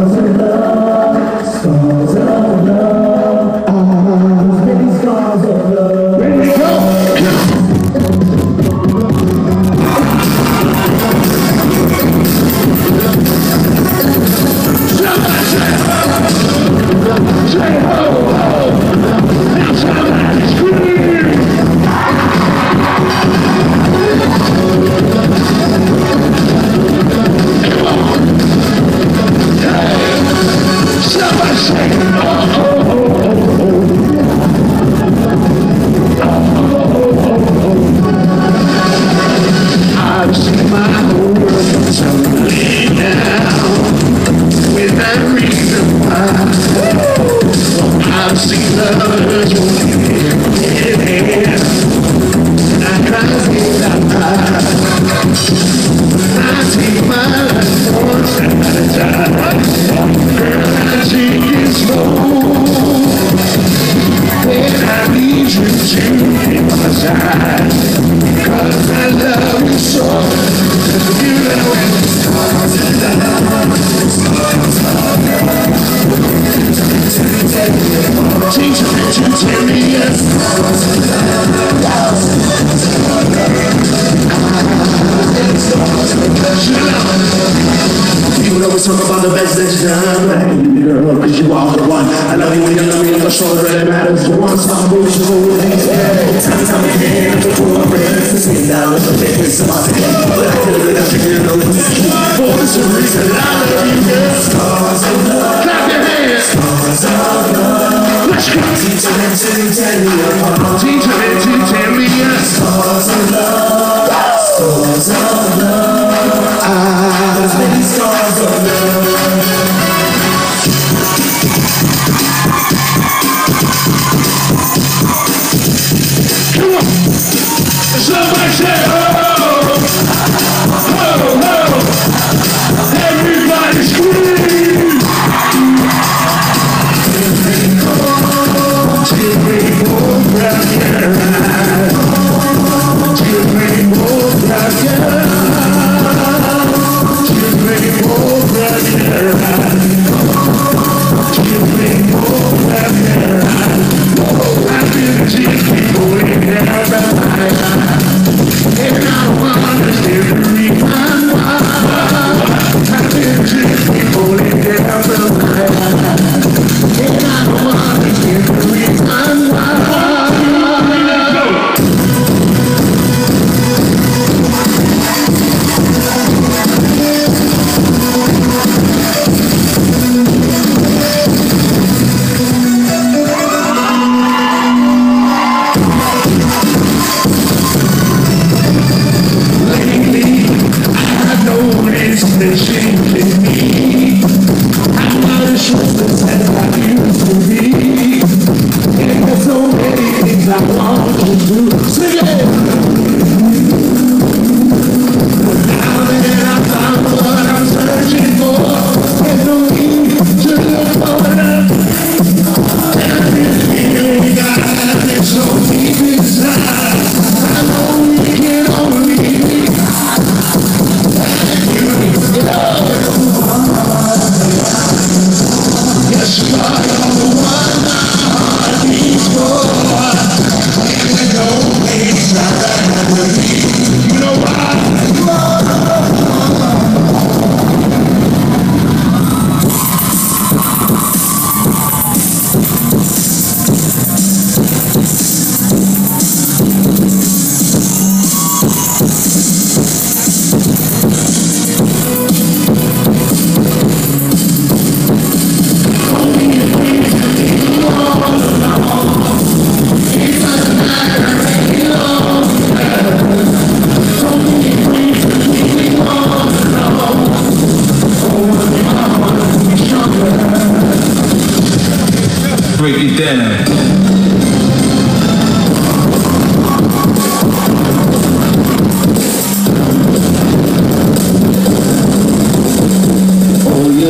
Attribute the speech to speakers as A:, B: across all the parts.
A: Hallelujah. Talk about the best that you done, but I need you, girl, cause you are the one. I love you when you love me, I'm not it really matters. The a big piece For reason, I love you, girl. Scars of love. Clap your hands. Scars Teach me, to tear me apart. Teach them to tear me apart. Rainbow, black and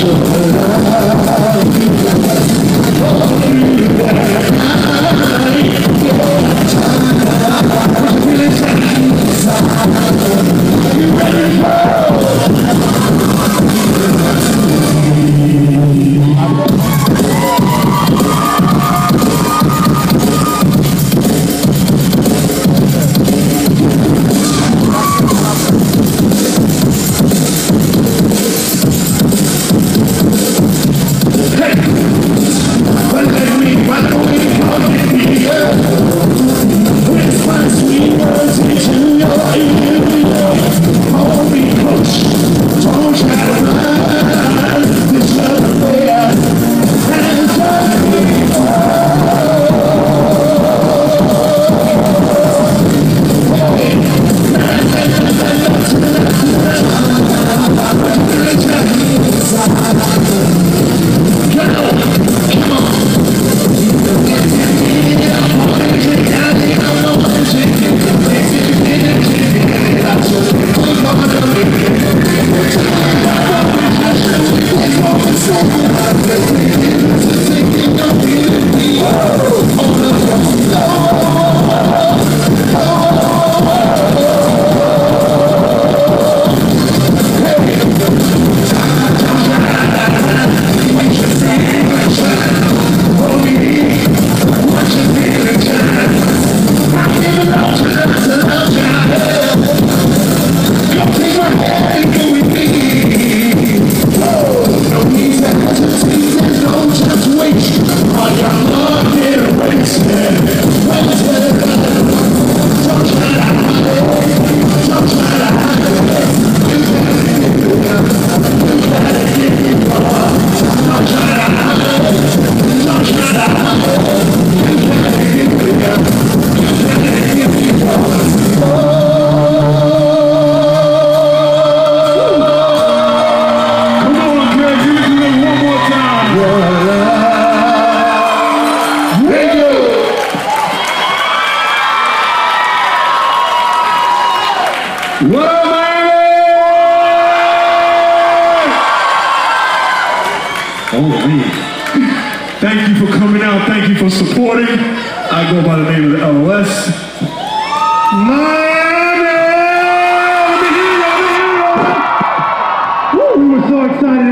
A: I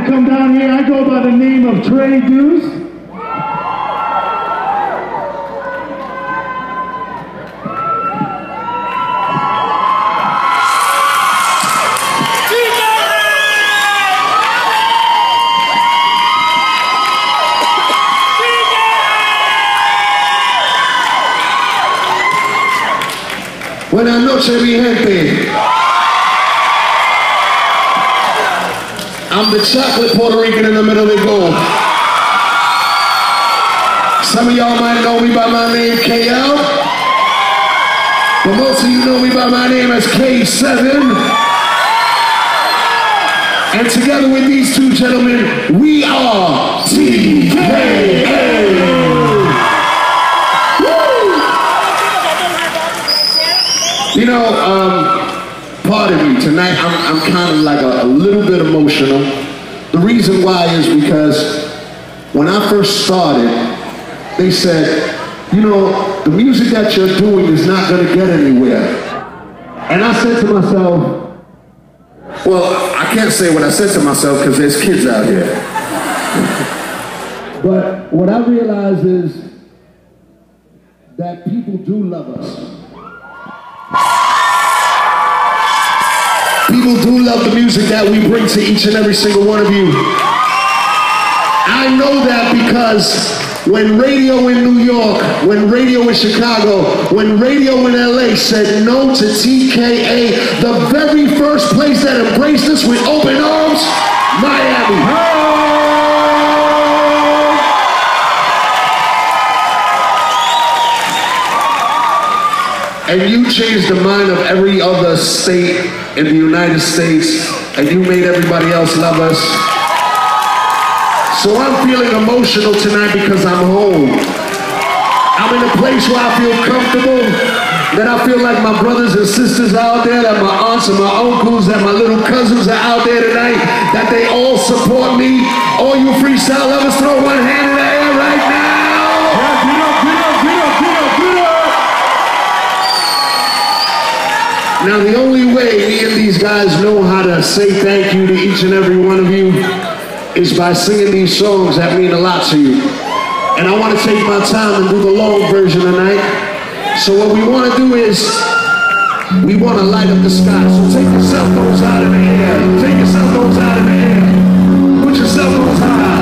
A: to come
B: down here. I go by the name of Trey Deuce.
A: Buenas noches, mi gente. I'm the chocolate Puerto Rican in the middle of the. Some of y'all might know me by my name, Kayel. But most of you know me by my name as K7. And together with these two gentlemen, we are TKA. You know, um, pardon me, tonight I'm, I'm kind of like a, a little bit emotional. The reason why is because when I first started, they said, you know, the music that you're doing is not going to get anywhere. And I said to myself, well, I can't say what I said to myself because there's kids out here. but what I realize is that people do love us. People do love the music that we bring to each and every single one of you. I know that because when radio in New York, when radio in Chicago, when radio in LA said no to TKA, the very first place that embraced us with open arms, Miami. And you changed the mind of every other state in the United States, and you made everybody else love us. So I'm feeling emotional tonight because I'm home. I'm in a place where I feel comfortable, that I feel like my brothers and sisters out there, that my aunts and my uncles, that my little cousins are out there tonight, that they all support me. All you freestyle lovers, throw one hand in the air right now. Now the only these guys know how to say thank you to each and every one of you is by singing these songs that mean a lot to you. And I want to take my time and do the long version tonight. So what we want to do is, we want to light up the sky. So take your cell phones out of the air. Take your cell phones out of the air. Put your cell phones high.